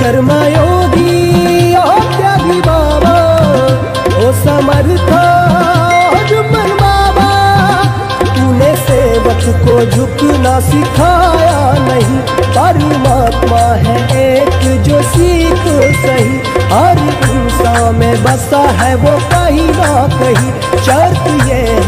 कर्मयोगी ओ त्यागी बाबा, ओ, समर्था, जुम्मन बाबा, तूने सेवक को झुकना सिखाया नहीं, परमात्मा है एक जो सीख सही, हर इंसान में बसा है वो कहीं ना कहीं, शर्त ये है